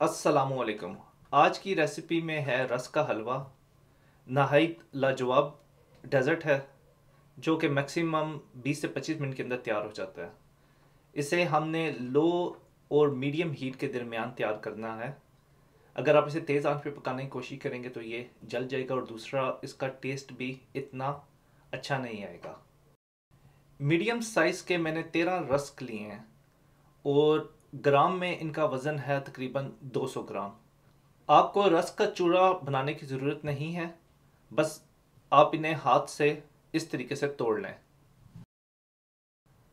असलकुम आज की रेसिपी में है रस का हलवा। नहायत लाजवाब डेज़र्ट है, जो कि मैक्सिमम 20 से 25 मिनट के अंदर तैयार हो जाता है। इसे हमने लो और मीडियम हीट के दरमियान तैयार करना है। अगर आप इसे तेज़ आँच पे पकाने की कोशिश करेंगे तो ये जल जाएगा और दूसरा इसका टेस्ट भी इतना अच्छा नहीं आएगा। मीडियम साइज़ के मैंने तेरह रस्क लिए हैं और ग्राम में इनका वज़न है तकरीबन 200 ग्राम। आपको रस का चूड़ा बनाने की ज़रूरत नहीं है, बस आप इन्हें हाथ से इस तरीके से तोड़ लें।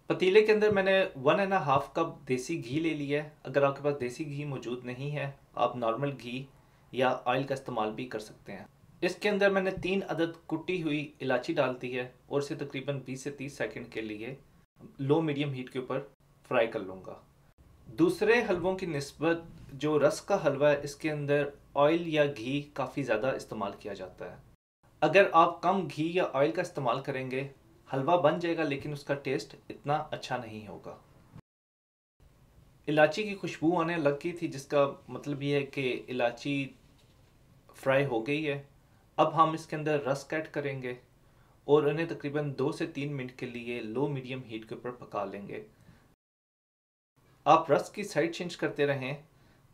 पतीले के अंदर मैंने वन एंड हाफ़ कप देसी घी ले लिया है। अगर आपके पास देसी घी मौजूद नहीं है, आप नॉर्मल घी या ऑयल का इस्तेमाल भी कर सकते हैं। इसके अंदर मैंने तीन अदद कुटी हुई इलायची डाल दी है और इसे तकरीबन 20 से 30 सेकंड के लिए लो मीडियम हीट के ऊपर फ्राई कर लूँगा। दूसरे हलवों की नस्बत, जो रस का हलवा है, इसके अंदर ऑयल या घी काफ़ी ज़्यादा इस्तेमाल किया जाता है। अगर आप कम घी या ऑयल का इस्तेमाल करेंगे, हलवा बन जाएगा, लेकिन उसका टेस्ट इतना अच्छा नहीं होगा। इलायची की खुशबू आने लग गई थी, जिसका मतलब ये है कि इलायची फ्राई हो गई है। अब हम इसके अंदर रस कैट करेंगे और उन्हें तकरीबन दो से तीन मिनट के लिए लो मीडियम हीट के ऊपर पका लेंगे। आप रस की साइड चेंज करते रहें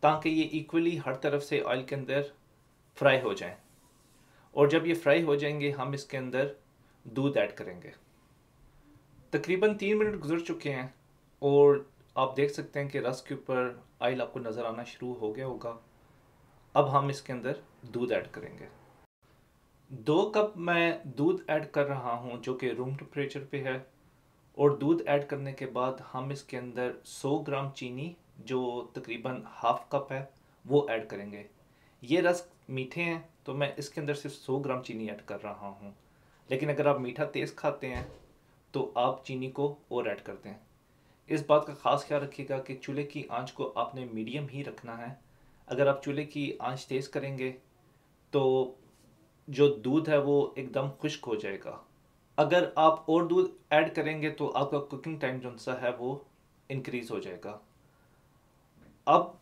ताकि ये इक्वली हर तरफ़ से ऑयल के अंदर फ्राई हो जाएँ। और जब ये फ्राई हो जाएँगे, हम इसके अंदर दूध ऐड करेंगे। तकरीबन तीन मिनट गुजर चुके हैं और आप देख सकते हैं कि रस के ऊपर ऑयल आपको नज़र आना शुरू हो गया होगा। अब हम इसके अंदर दूध ऐड करेंगे। दो कप मैं दूध ऐड कर रहा हूँ जो कि रूम टेम्परेचर पे है। और दूध ऐड करने के बाद हम इसके अंदर 100 ग्राम चीनी, जो तकरीबन हाफ़ कप है, वो ऐड करेंगे। ये रस मीठे हैं तो मैं इसके अंदर सिर्फ़ 100 ग्राम चीनी ऐड कर रहा हूँ। लेकिन अगर आप मीठा तेज़ खाते हैं तो आप चीनी को और ऐड कर दें इस बात का ख़ास ख्याल रखिएगा कि चूल्हे की आँच को आपने मीडियम ही रखना है। अगर आप चूल्हे की आँच तेज़ करेंगे तो जो दूध है, वो एकदम खुश्क हो जाएगा। अगर आप और दूध ऐड करेंगे तो आपका कुकिंग टाइम जो सा है वो इंक्रीज़ हो जाएगा। अब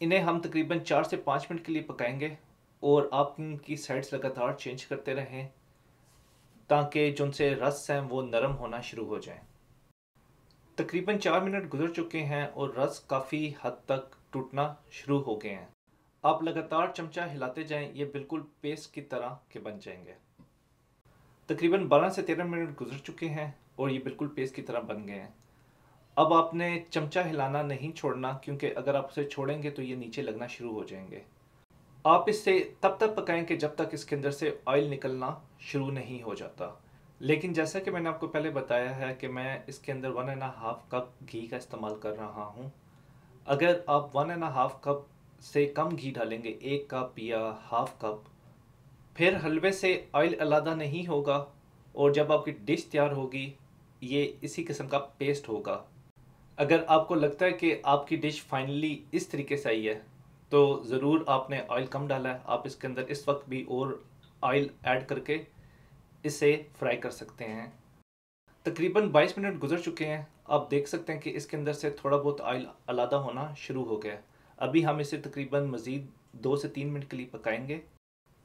इन्हें हम तकरीबन चार से पाँच मिनट के लिए पकाएँगे और आप इनकी साइड्स लगातार चेंज करते रहें ताकि जो उनसे रस हैं वो नरम होना शुरू हो जाए। तकरीबन चार मिनट गुजर चुके हैं और रस काफ़ी हद तक टूटना शुरू हो गए हैं। आप लगातार चमचा हिलाते जाएँ, ये बिल्कुल पेस्ट की तरह के बन जाएँगे। तकरीबन 12 से 13 मिनट गुजर चुके हैं और ये बिल्कुल पेस्ट की तरह बन गए हैं। अब आपने चमचा हिलाना नहीं छोड़ना, क्योंकि अगर आप उसे छोड़ेंगे तो ये नीचे लगना शुरू हो जाएँगे। आप इससे तब तक पकाएँ कि जब तक इसके अंदर से ऑयल निकलना शुरू नहीं हो जाता। लेकिन जैसा कि मैंने आपको पहले बताया है कि मैं इसके अंदर वन एंड हाफ़ कप घी का इस्तेमाल कर रहा हूँ। अगर आप वन एंड हाफ़ कप से कम घी डालेंगे, एक कप या हाफ़ कप फिर हलवे से ऑयल अलादा नहीं होगा और जब आपकी डिश तैयार होगी, ये इसी किस्म का पेस्ट होगा। अगर आपको लगता है कि आपकी डिश फाइनली इस तरीके से आई है तो ज़रूर आपने ऑयल कम डाला है। आप इसके अंदर इस वक्त भी और ऑयल ऐड करके इसे फ्राई कर सकते हैं। तकरीबन 22 मिनट गुजर चुके हैं। आप देख सकते हैं कि इसके अंदर से थोड़ा बहुत ऑयल अलादा होना शुरू हो गया अभी हम इसे तकरीबन मज़ीद दो से तीन मिनट के लिए पकाएँगे।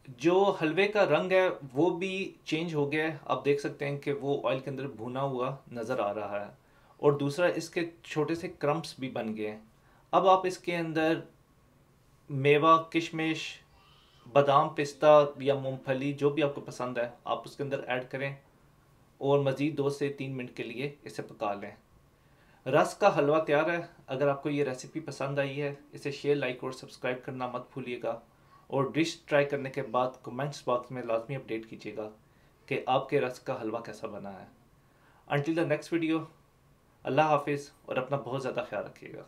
जो हलवे का रंग है, वो भी चेंज हो गया है। आप देख सकते हैं कि वो ऑयल के अंदर भुना हुआ नज़र आ रहा है। और दूसरा, इसके छोटे से क्रम्प्स भी बन गए हैं। अब आप इसके अंदर मेवा, किशमिश, बादाम पिस्ता या मूंगफली, जो भी आपको पसंद है, आप उसके अंदर ऐड करें और मज़ीद दो से तीन मिनट के लिए इसे पका लें। रस का हलवा तैयार है। अगर आपको ये रेसिपी पसंद आई है, इसे शेयर लाइक और सब्सक्राइब करना मत भूलिएगा। और डिश ट्राई करने के बाद कमेंट्स बॉक्स में लाजमी अपडेट कीजिएगा कि आपके रस का हलवा कैसा बना है। अनटिल द नेक्स्ट वीडियो अल्लाह हाफिज़ और अपना बहुत ज़्यादा ख्याल रखिएगा।